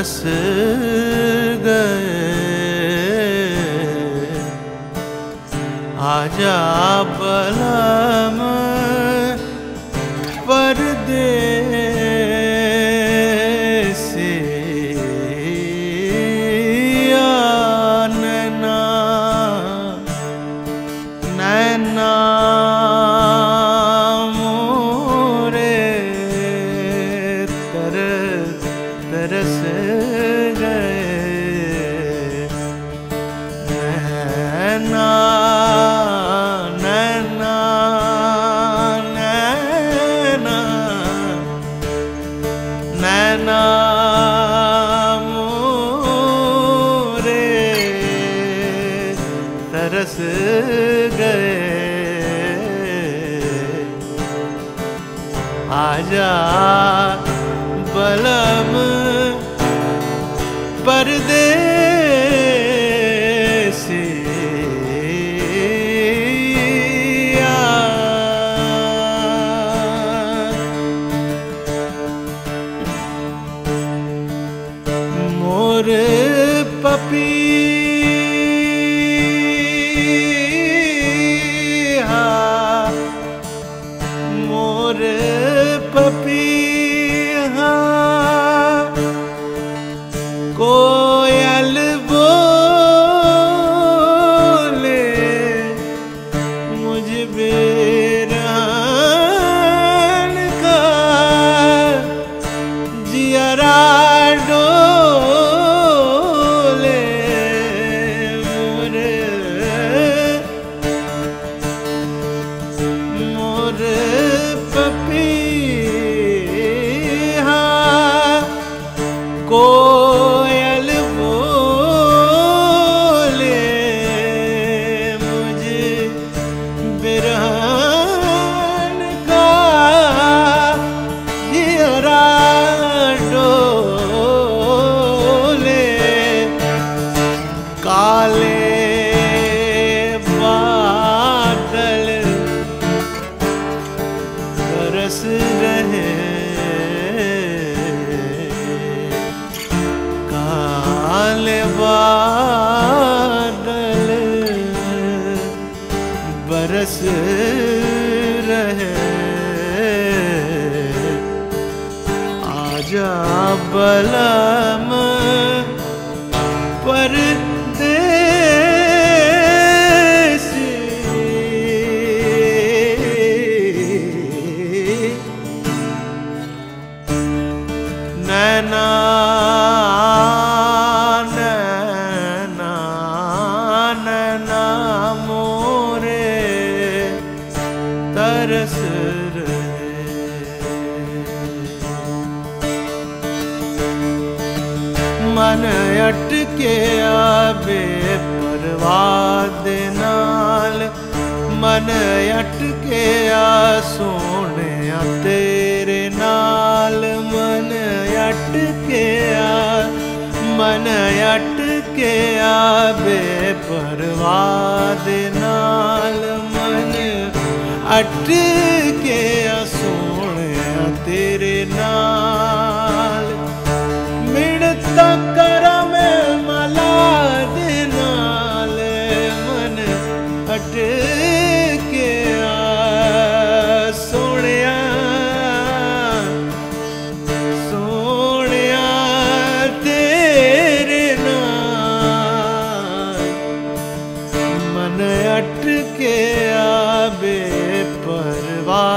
तरस गए। आजा बलम परदेसी नैना रे तरस गए। आजा बलम परदेसी मोर बरस रहे। काले बादल बरस रहे। आजा बलम परदेसी तरस रहे मन अटके आबे परवाद नाल मन अटके आ सोने तेरे नाल मन अटके आ मन अटके आबे परवाद नाल मन अटके आ सोने तेरे नाल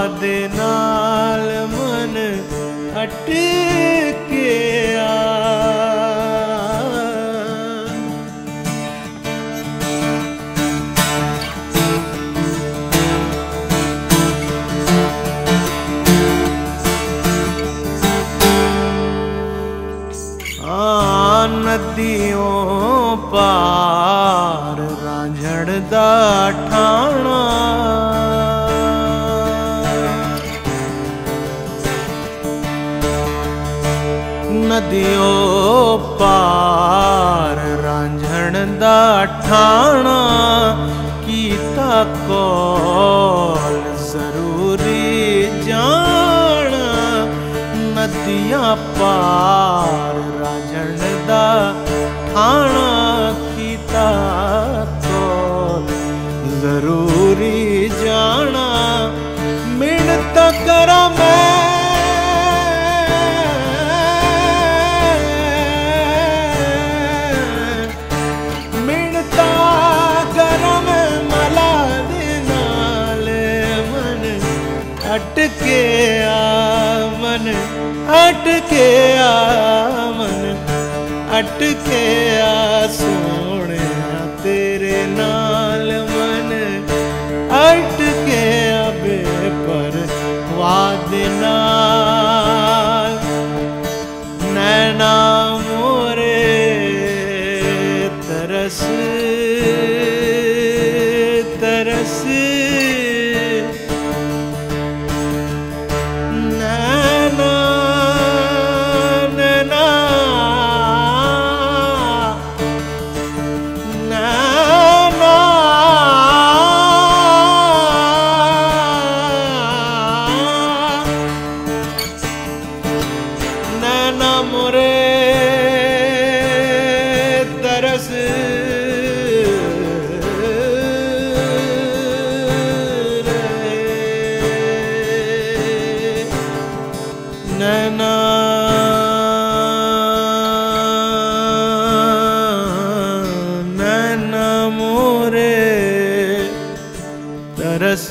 परवा दे नाल मन ਨਦੀਆਂ ਪਾਰ ਰਾਂਝਣ ਦਾ ਠਾਣਾ ਕੀਤਾ ਕੋਲ ਜ਼ਰੂਰੀ ਜਾਣਾ ਨਦੀ ਨਦੀਆਂ ਪਾਰ ਰਾਜਣ ਦਾ ਠਾਣਾ हटके आमन हटके आमन हटके आ सोने तेरे नाल मन। हटके अबे पर वाद नैना मोरे तरस तरस। बरस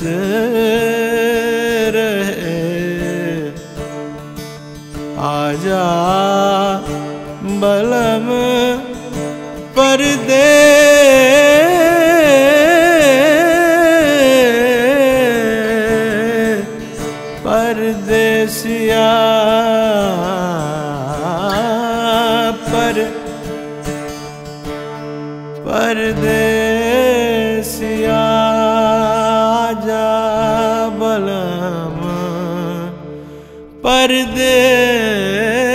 रहे। आजा बलम परदे राजा बलम परदेश